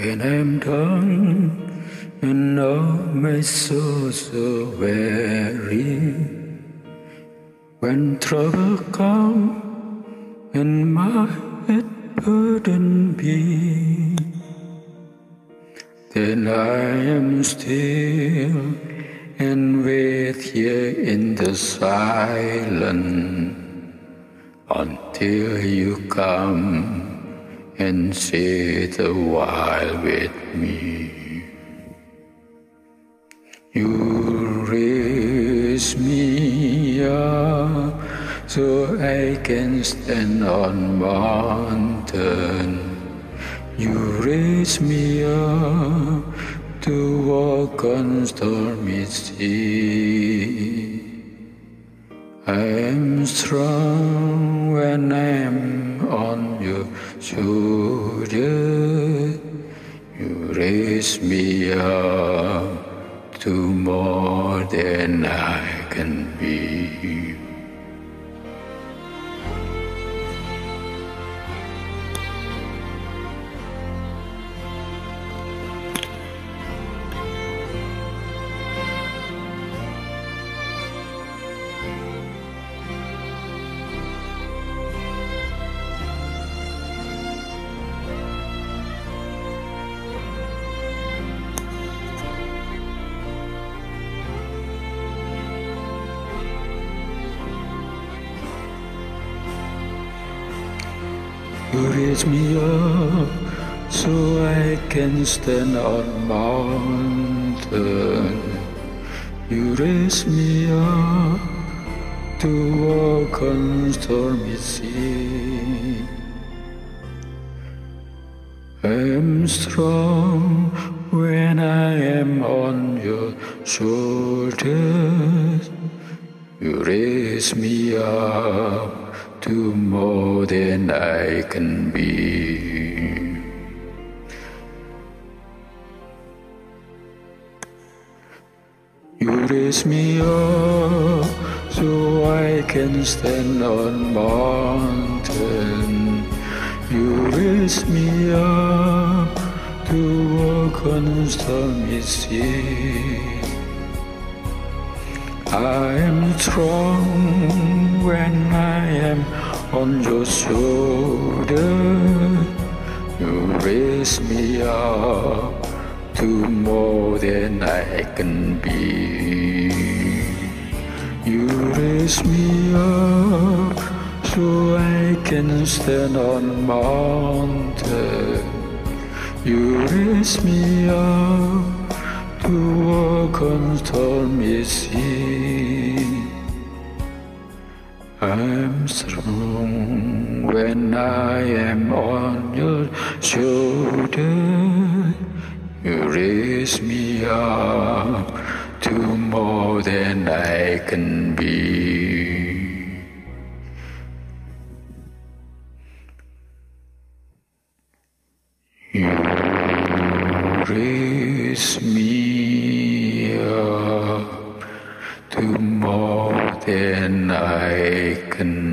When I'm done and know my soul so weary, when trouble come and my head burden be, then I am still and wait here in the silence. Until you come and sit a while with me. You raise me up so I can stand on mountain. You raise me up to walk on stormy sea. I am strong when I am on your shoulder. You raise me up to more than I can be. Raise me up so I can stand on mountain. You raise me up to walk on stormy sea. I am strong when I am on your shoulders. You raise me up to more than I can be. You raise me up so I can stand on mountain. You raise me up to walk on stormy sea. I am strong when I am on your shoulder. You raise me up to more than I can be. You raise me up so I can stand on mountain. You raise me up to stormy sea. I'm strong when I am on your shoulder. You raise me up to more than I can be. You And I can